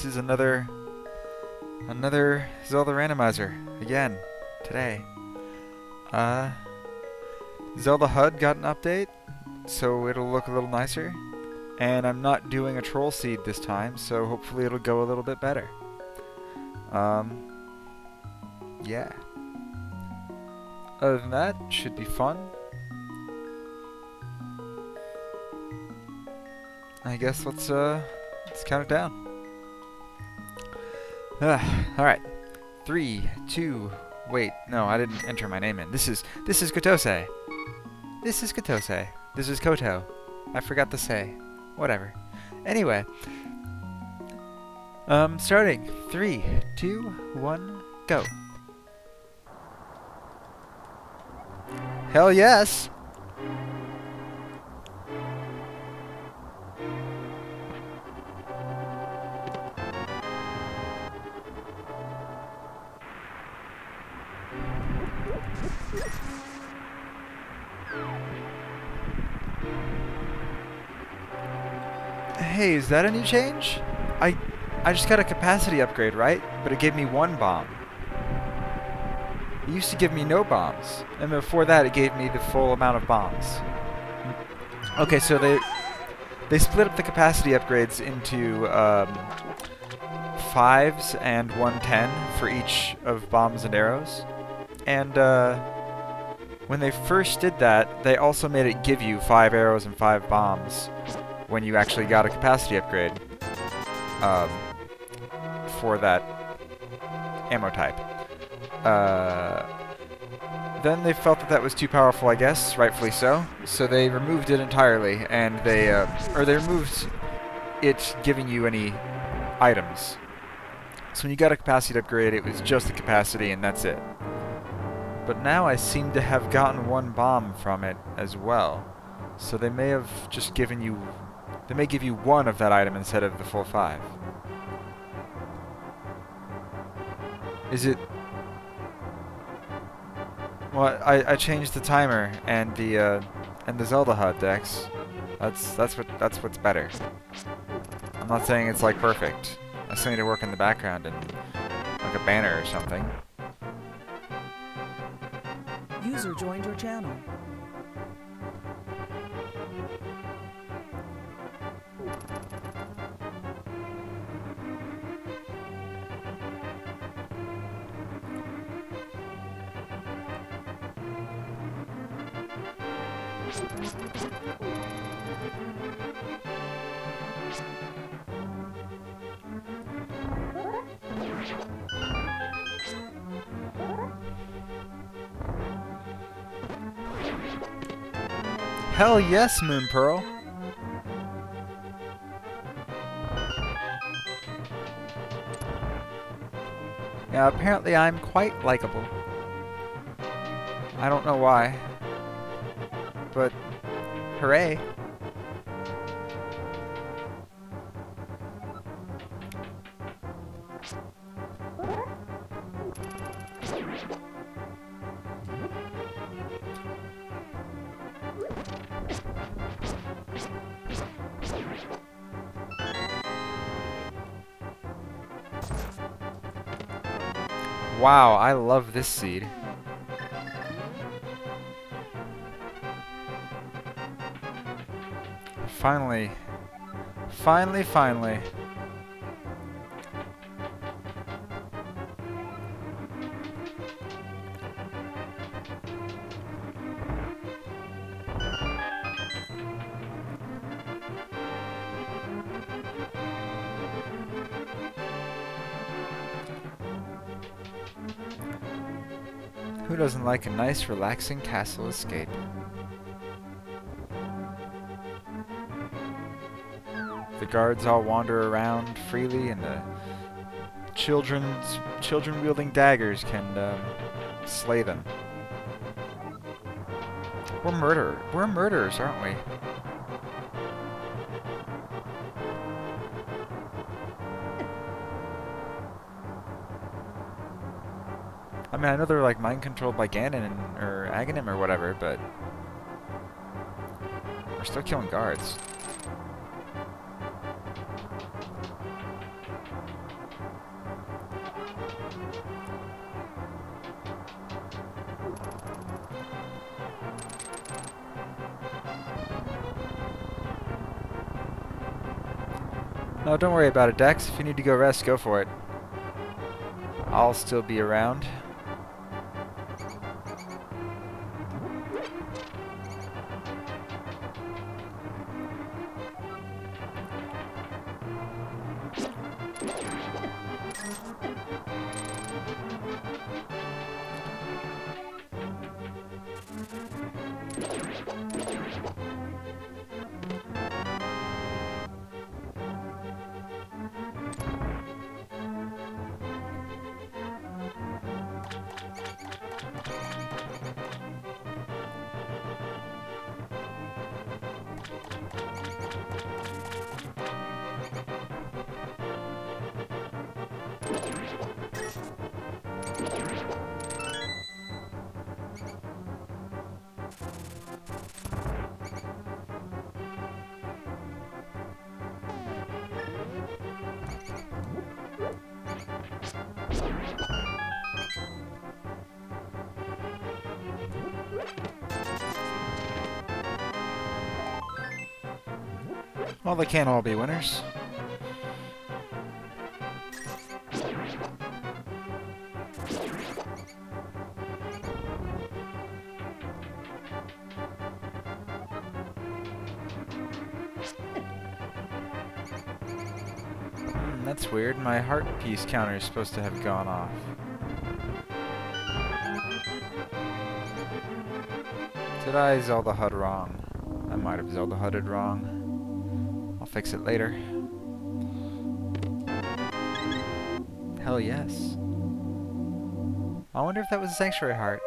This is another another Zelda randomizer again today. Uh, Zelda HUD got an update, so it'll look a little nicer. And I'm not doing a troll seed this time, so hopefully it'll go a little bit better. Um, yeah. Other than that, should be fun. I guess let's uh let's count it down. Ah, all right, three, two. Wait, no, I didn't enter my name in. This is this is Kotose. This is Kotose. This is Koto. I forgot to say. Whatever. Anyway, um, starting three, two, one, go. Hell yes. Hey, is that a new change? I I just got a capacity upgrade, right? But it gave me one bomb. It used to give me no bombs. And before that it gave me the full amount of bombs. Okay, so they they split up the capacity upgrades into um, fives and 110 for each of bombs and arrows. And uh, when they first did that, they also made it give you five arrows and five bombs when you actually got a capacity upgrade um, for that ammo type. Uh, then they felt that that was too powerful, I guess, rightfully so. So they removed it entirely, and they, uh, or they removed it giving you any items. So when you got a capacity upgrade, it was just the capacity, and that's it. But now I seem to have gotten one bomb from it as well. So they may have just given you they may give you one of that item instead of the full five. Is it... Well, I, I changed the timer and the uh, and the Zelda HUD Dex. That's that's what that's what's better. I'm not saying it's like perfect. I still need to work in the background and like a banner or something. User joined your channel. Hell yes, Moon Pearl. Now apparently I'm quite likable. I don't know why. But, hooray. Wow, I love this seed. Finally. Finally, finally. Who doesn't like a nice, relaxing castle escape? The guards all wander around freely, and the children's children wielding daggers can um, slay them. We're murderer. We're murderers, aren't we? I mean, I know they're like mind controlled by Ganon or Aghanim or whatever, but we're still killing guards. No, don't worry about it, Dex. If you need to go rest, go for it. I'll still be around. Well, they can't all be winners. Hmm, that's weird. My heart piece counter is supposed to have gone off. Did I Zelda HUD wrong? I might have Zelda HUDed wrong. Fix it later. Hell yes. I wonder if that was a Sanctuary Heart.